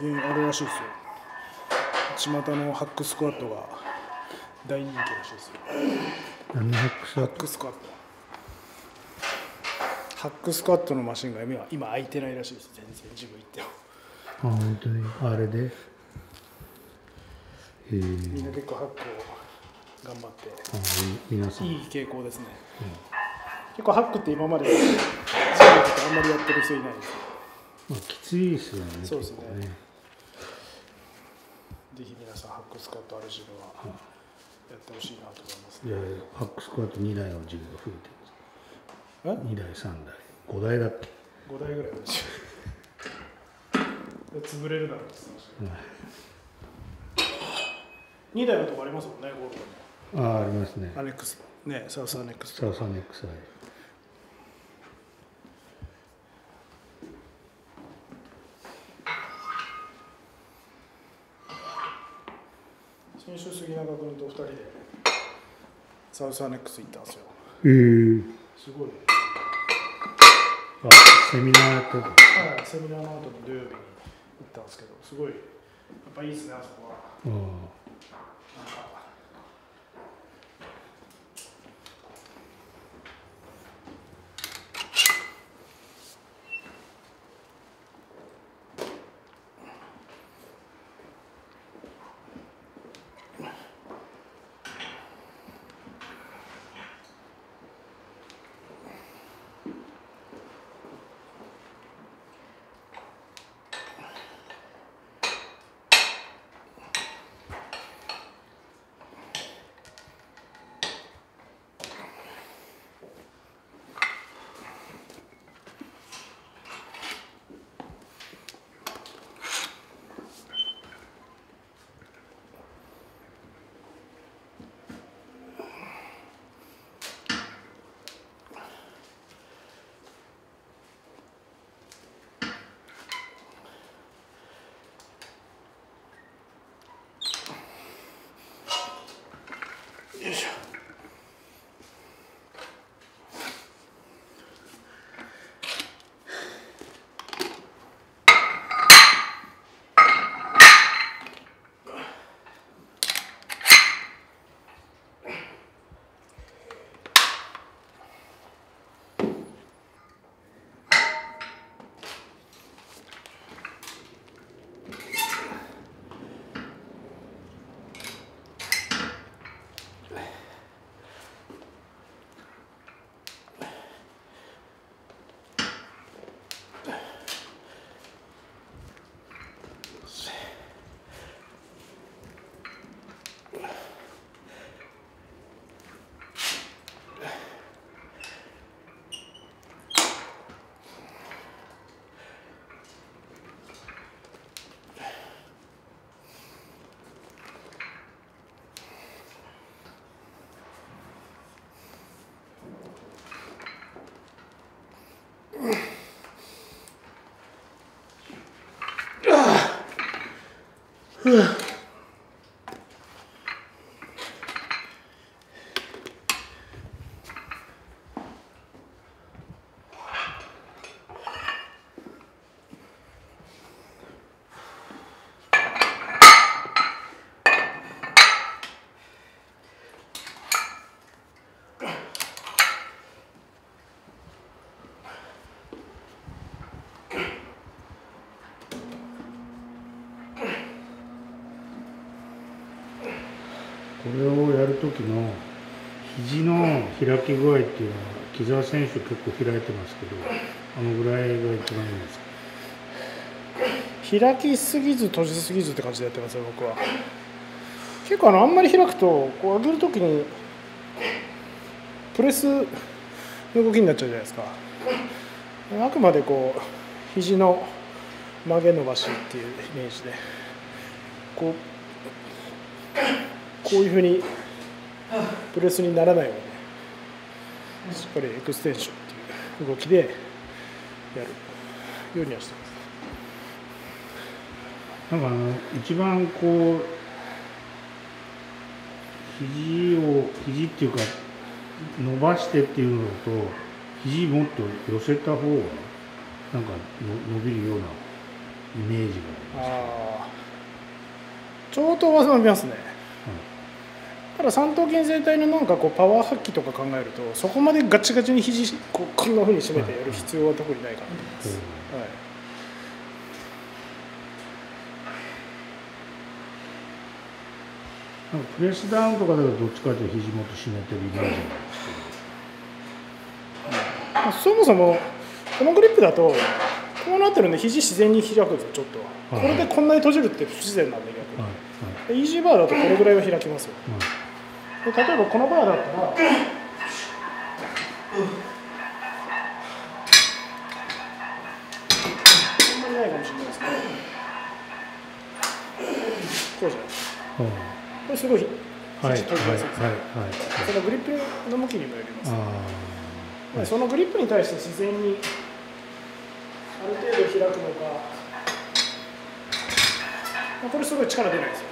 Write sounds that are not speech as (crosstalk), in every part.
最近あれらしいですよ。巷のハックスクワットが大人気らしいですよ。何のハックスハッワット？クスクワット。ハックスクワットのマシンが今今空いてないらしいです。全然自分行っても。あ本当に？あれで？えみんー、な結構ハックを頑張って。皆さん。いい傾向ですね、結構ハックって今までそういうことあん。まりやってる人いないですまあ、きついですよねそうですねぜひ皆さんハックスクワットある自分はやってほしいなと思いますいやいやハックスクワット2台のジムが増えてる。んえ？です2台3台。5台だっけ？5台ぐらいでしょ (laughs) で潰れるだろうって言ってました。けど2台のとこありますもんねゴールドああありますね。のアネックスねサウスアネックスサウスアネックスアイ先週杉中君と2人でサウスアネックス行ったんですよ。えー、すごい。あセミナーやってたはいセミナーの後の土曜日に行ったんですけどすごいやっぱいいですねあそこは。あな Ugh. これをやる時の肘の開き具合っていうのは木澤選手結構開いてますけどあのぐらいが一番いいんですか？開きすぎず閉じすぎずって感じでやってますよ僕は。結構あのあんまり開くとこう上げるときにプレスの動きになっちゃうじゃないですか。あくまでこう肘の曲げ伸ばしっていうイメージでこうこういうふうにプレスにならないようにしっかりエクステンションっていう動きでやるようにはしてます。なんかあの一番こう肘を肘っていうか伸ばしてっていうのだと肘もっと寄せた方がなんかの伸びるようなイメージがあります。ああ上等は伸びますねただ三頭筋全体のなんかこうパワー発揮とか考えるとそこまでガチガチに肘こうこんなふうに締めてやる必要は特にないかなと思います、うん。はい。なんかプレスダウンとかだとどっちかというと肘元締めてるイメージなんですまあそもそもこのグリップだとこうなってるんで肘自然に開くんですよちょっとは。い。これでこんなに閉じるって不自然なんで逆けど、はい。にでイージーバーだとこれぐらいは開きますよ。はい。で例えばこのバーだったらそん。なにないかもしれないですけどこうじゃないですかはいこれすごいはい肘閉じやすいです、はいはい。そのグリップの向きにもよります、あまあそのグリップに対して自然にある程度開くのか、まあ、これすごい力出ないですよ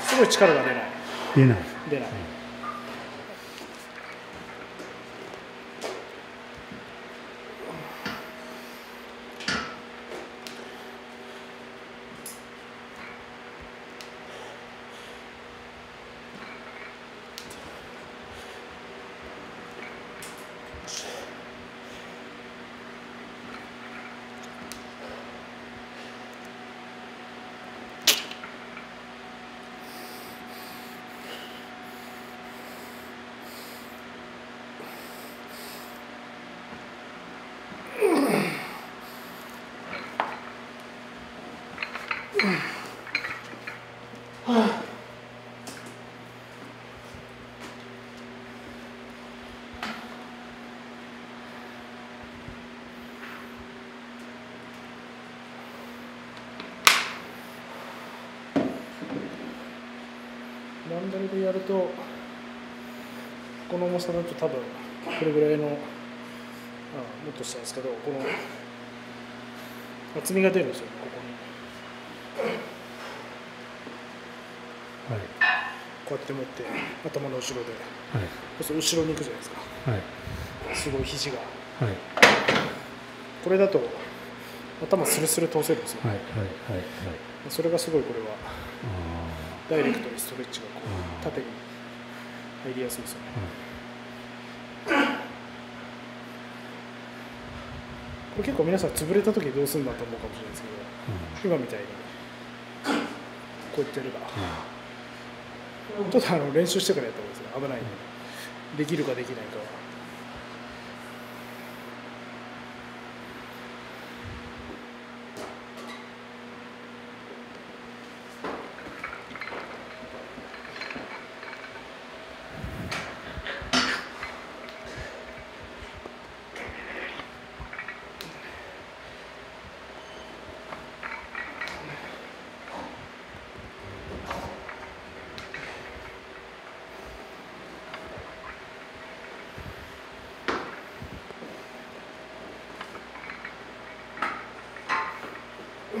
すごい力が出ない出ない出ない、ランダムでやるとこの重さだと多分これぐらいのあもっとしたんですけどこの厚みが出るんですよここに。はい。こうやって持って頭の後ろで。はい。そう後ろに行くじゃないですか。はい。すごい肘が。はい。これだと頭スルスル通せるんですよ、はいはいはいはい。それがすごいこれは。あダイレクトにストレッチがこう縦に入りやすいですよね。これ結構皆さん潰れた時どうするんだと思うかもしれないですけど今みたいにこうやってやればちょっとあの練習してからやった方がいいですね危ないんで。できるかできないかは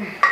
Mm.